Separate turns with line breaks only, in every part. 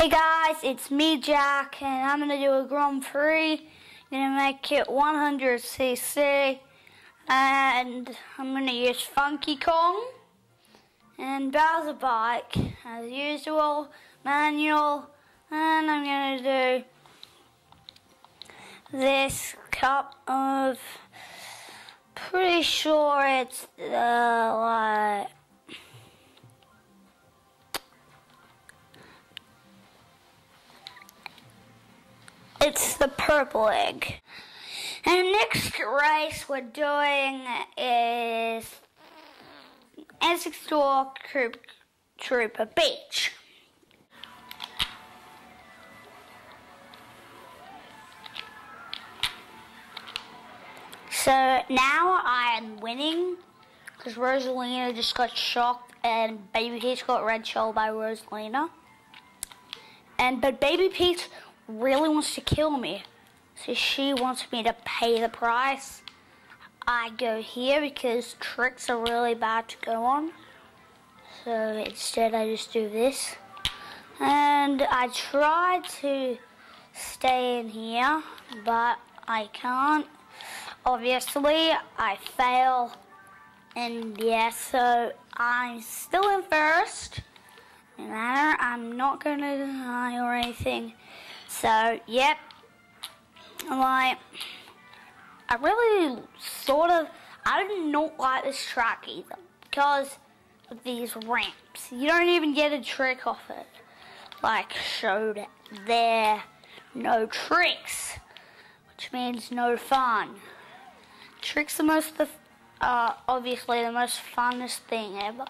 Hey guys, it's me Jack and I'm gonna do a Grand Prix. I'm gonna make it 100cc and I'm gonna use Funky Kong and Bowser Bike as usual, manual, and I'm gonna do this cup of pretty sure it's uh, like It's the purple egg. And next race we're doing is Essex Store Troop, Trooper Beach. So now I am winning because Rosalina just got shocked and Baby Peach got red shell by Rosalina. And but Baby Peach really wants to kill me. So she wants me to pay the price. I go here because tricks are really bad to go on. So instead I just do this. And I try to stay in here, but I can't. Obviously, I fail. And yeah, so I'm still in first. Matter, I'm not going to die or anything. So, yep. Like, I really sort of, I did not like this track either. Because of these ramps. You don't even get a trick off it. Like, showed there. No tricks. Which means no fun. Tricks are most, uh, obviously the most funnest thing ever.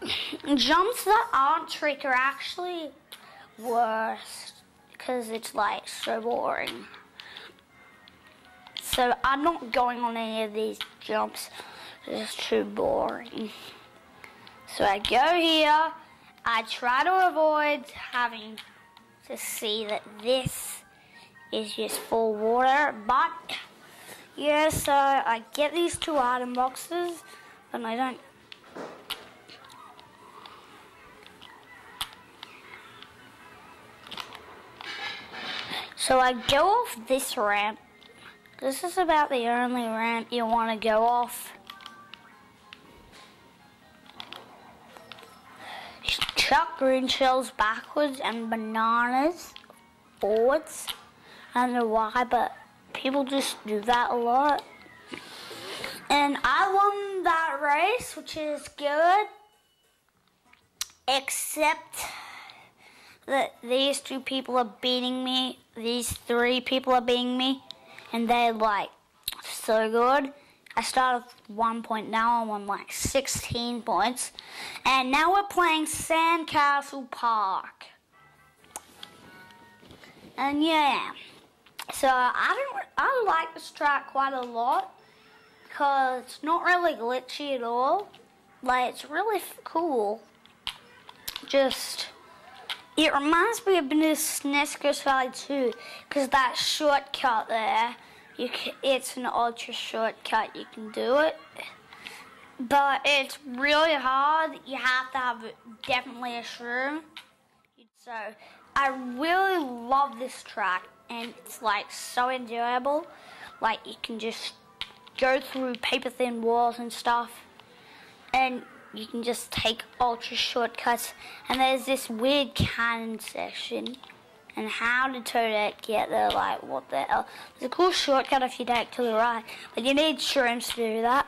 Jumps that aren't trick are actually worse because it's like so boring. So I'm not going on any of these jumps. It's too boring. So I go here. I try to avoid having to see that this is just full water. But, yeah, so I get these two item boxes. But I don't So I go off this ramp. This is about the only ramp you want to go off. Chuck green shells backwards and bananas forwards. I don't know why, but people just do that a lot. And I won that race, which is good. Except that these two people are beating me. These three people are beating me. And they're like so good. I started one point, now I'm on like 16 points. And now we're playing Sandcastle Park. And yeah, so I don't, I like this track quite a lot because it's not really glitchy at all. Like, it's really cool. Just it reminds me of Ghost Valley 2, because that shortcut there, can, it's an ultra shortcut, you can do it. But it's really hard, you have to have definitely a shroom. So, I really love this track, and it's like so enjoyable. Like, you can just go through paper thin walls and stuff. And you can just take ultra shortcuts. And there's this weird cannon section. And how did Toadette get there? Like, what the hell? There's a cool shortcut if you take to the right. But you need shrooms to do that.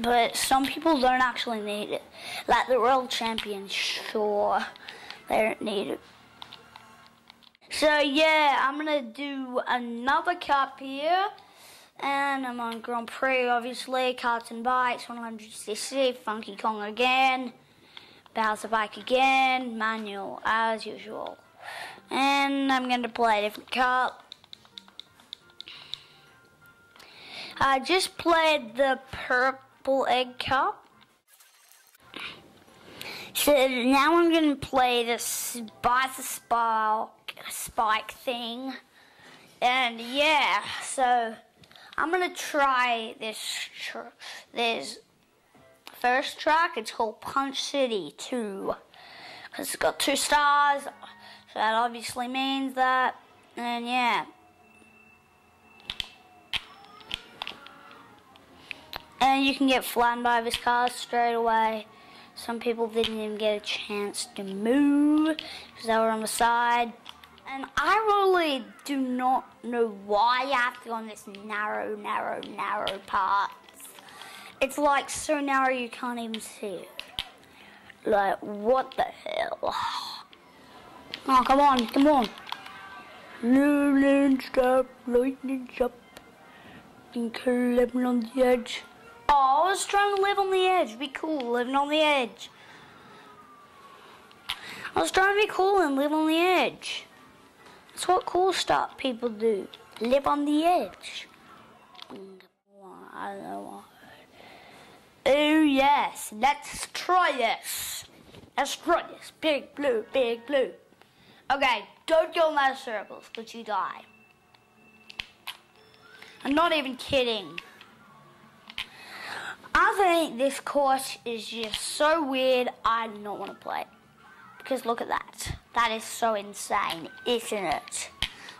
But some people don't actually need it. Like the world champions, sure. They don't need it. So yeah, I'm gonna do another cup here. And I'm on Grand Prix, obviously. Karts and Bikes, 100cc. Funky Kong again. Bowser Bike again. Manual, as usual. And I'm going to play a different cup. I just played the Purple Egg Cup. So now I'm going to play the Spice Spike, Spike thing. And yeah, so... I'm gonna try this this first track, it's called Punch City 2. Because it's got two stars, so that obviously means that, and yeah. And you can get flattened by this car straight away. Some people didn't even get a chance to move because they were on the side. And I really do not know why you have to go on this narrow, narrow, narrow path. It's like so narrow you can't even see it. Like, what the hell? Oh, come on, come on. Lightning stop, lightning stop. Think living on the edge. Oh, I was trying to live on the edge. Be cool, living on the edge. I was trying to be cool and live on the edge. That's what cool stuff people do. Live on the edge. Oh yes, let's try this. Let's try this. Big blue, big blue. Okay, don't go in those circles, because you die. I'm not even kidding. I think this course is just so weird, I do not want to play. Because look at that. That is so insane, isn't it?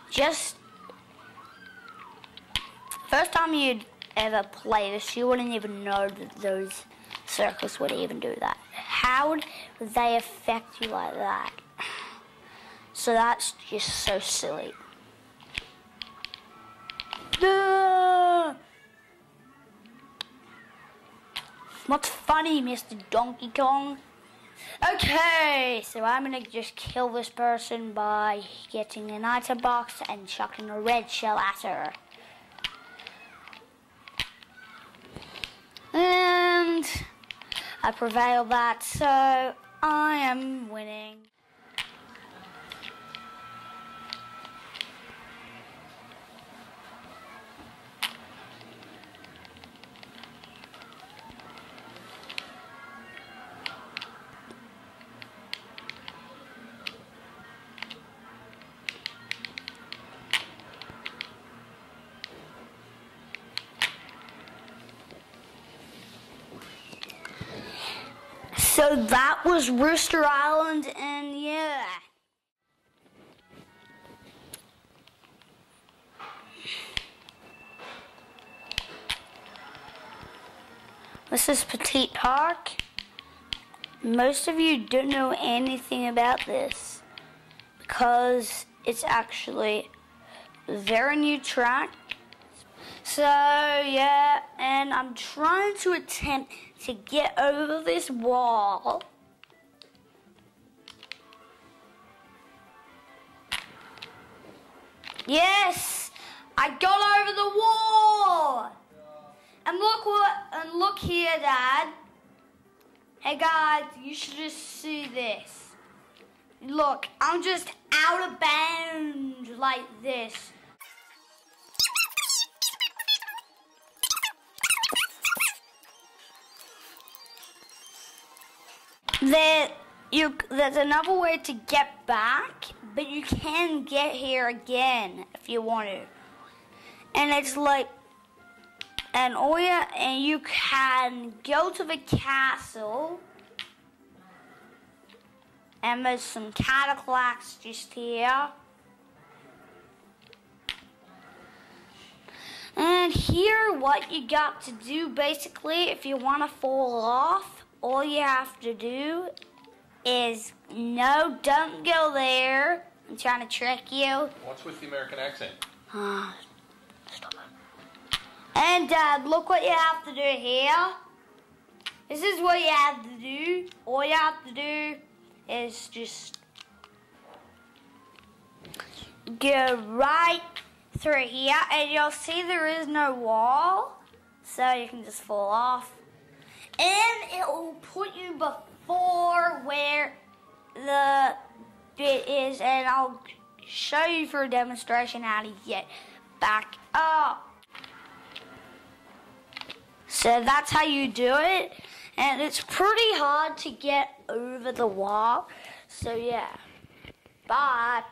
Just... First time you'd ever play this, you wouldn't even know that those circles would even do that. How would they affect you like that? So that's just so silly. What's funny, Mr. Donkey Kong? Okay, so I'm gonna just kill this person by getting an item box and chucking a red shell at her. And I prevail that, so I am winning. So that was Rooster Island, and yeah. This is Petite Park. Most of you don't know anything about this because it's actually a very new track. So, yeah, and I'm trying to attempt to get over this wall. Yes, I got over the wall. And look what, and look here, Dad. Hey guys, you should just see this. Look, I'm just out of bounds like this. There, you, there's another way to get back, but you can get here again if you want to. And it's like, and all you, and you can go to the castle, and there's some cataplasms just here. And here, what you got to do basically, if you want to fall off, all you have to do is no, don't go there. I'm trying to trick you.
What's with the American accent?
Uh, stop it. And uh, look what you have to do here. This is what you have to do. All you have to do is just go right through here and you'll see there is no wall. So you can just fall off and it will put you before where the bit is and I'll show you for a demonstration how to get back up. So that's how you do it and it's pretty hard to get over the wall. So yeah, bye.